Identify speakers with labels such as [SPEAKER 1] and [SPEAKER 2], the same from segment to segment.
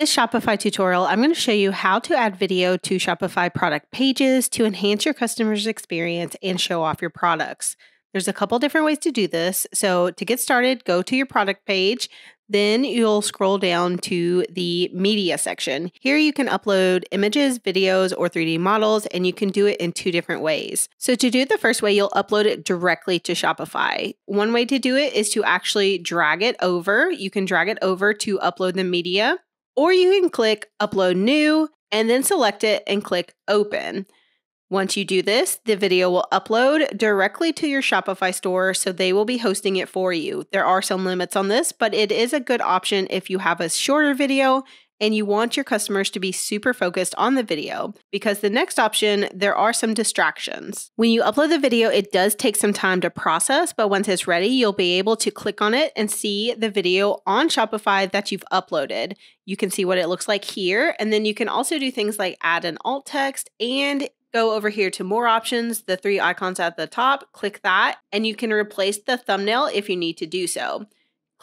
[SPEAKER 1] This Shopify tutorial, I'm going to show you how to add video to Shopify product pages to enhance your customer's experience and show off your products. There's a couple different ways to do this. So, to get started, go to your product page. Then you'll scroll down to the media section. Here you can upload images, videos, or 3D models, and you can do it in two different ways. So, to do it the first way, you'll upload it directly to Shopify. One way to do it is to actually drag it over. You can drag it over to upload the media, or you can click Upload New and then select it and click Open. Once you do this, the video will upload directly to your Shopify store, so they will be hosting it for you. There are some limits on this, but it is a good option if you have a shorter video and you want your customers to be super focused on the video because the next option, there are some distractions. When you upload the video, it does take some time to process, but once it's ready, you'll be able to click on it and see the video on Shopify that you've uploaded. You can see what it looks like here, and then you can also do things like add an alt text and go over here to more options, the three icons at the top, click that, and you can replace the thumbnail if you need to do so.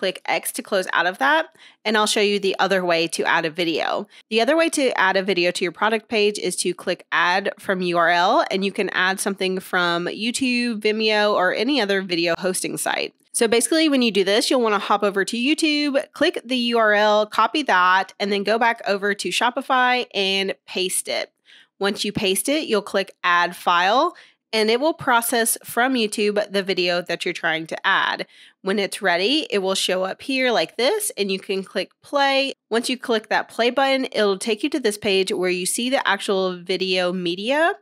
[SPEAKER 1] Click X to close out of that, and I'll show you the other way to add a video. The other way to add a video to your product page is to click Add from URL, and you can add something from YouTube, Vimeo, or any other video hosting site. So basically, when you do this, you'll want to hop over to YouTube, click the URL, copy that, and then go back over to Shopify and paste it. Once you paste it, you'll click Add File and it will process from YouTube the video that you're trying to add. When it's ready, it will show up here like this, and you can click play. Once you click that play button, it'll take you to this page where you see the actual video media.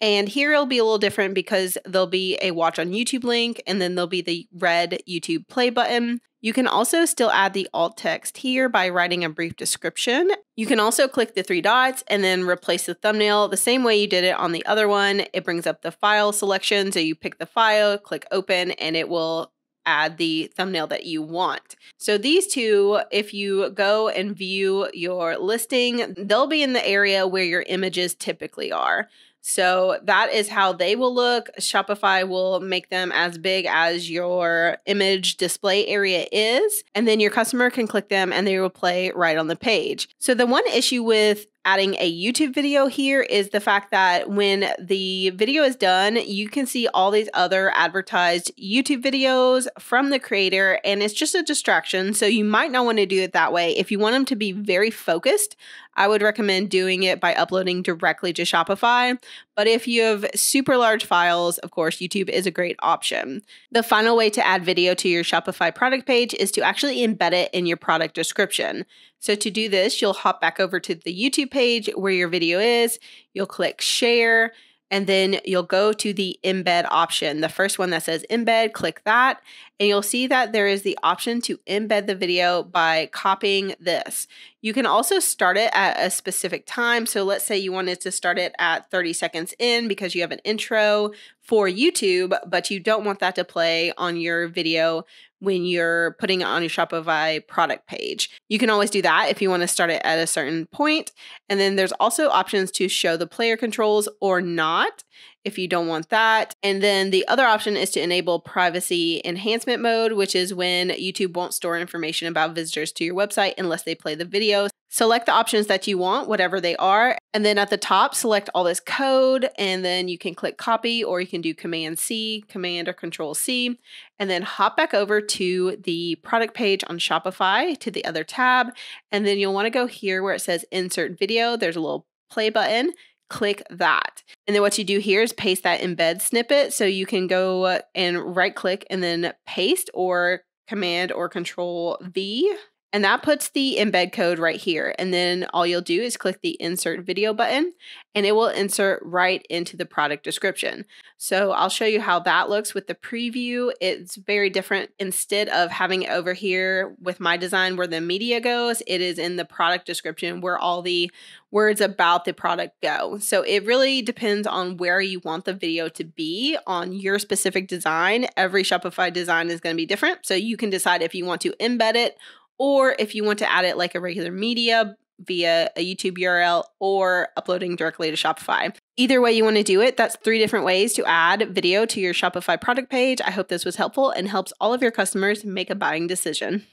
[SPEAKER 1] And here it'll be a little different because there'll be a watch on YouTube link, and then there'll be the red YouTube play button. You can also still add the alt text here by writing a brief description. You can also click the three dots and then replace the thumbnail the same way you did it on the other one. It brings up the file selection. So you pick the file, click open, and it will add the thumbnail that you want. So these two, if you go and view your listing, they'll be in the area where your images typically are. So that is how they will look. Shopify will make them as big as your image display area is. And then your customer can click them and they will play right on the page. So the one issue with adding a YouTube video here is the fact that when the video is done, you can see all these other advertised YouTube videos from the creator, and it's just a distraction. So you might not want to do it that way. If you want them to be very focused, I would recommend doing it by uploading directly to Shopify. But if you have super large files, of course, YouTube is a great option. The final way to add video to your Shopify product page is to actually embed it in your product description. So to do this, you'll hop back over to the YouTube page where your video is, you'll click share, and then you'll go to the embed option. The first one that says embed, click that, and you'll see that there is the option to embed the video by copying this. You can also start it at a specific time. So let's say you wanted to start it at 30 seconds in because you have an intro for YouTube, but you don't want that to play on your video when you're putting it on your Shopify product page. You can always do that if you want to start it at a certain point. And then there's also options to show the player controls or not if you don't want that. And then the other option is to enable privacy enhancement mode, which is when YouTube won't store information about visitors to your website unless they play the video. Select the options that you want, whatever they are. And then at the top, select all this code, and then you can click copy or you can do Command C, Command or Control C, and then hop back over to the product page on Shopify to the other tab. And then you'll want to go here where it says Insert Video. There's a little play button click that. And then what you do here is paste that embed snippet. So you can go and right click and then paste or command or control V and that puts the embed code right here. And then all you'll do is click the insert video button and it will insert right into the product description. So I'll show you how that looks with the preview. It's very different. Instead of having it over here with my design where the media goes, it is in the product description where all the words about the product go. So it really depends on where you want the video to be on your specific design. Every Shopify design is going to be different. So you can decide if you want to embed it or if you want to add it like a regular media via a YouTube URL or uploading directly to Shopify. Either way you want to do it, that's three different ways to add video to your Shopify product page. I hope this was helpful and helps all of your customers make a buying decision.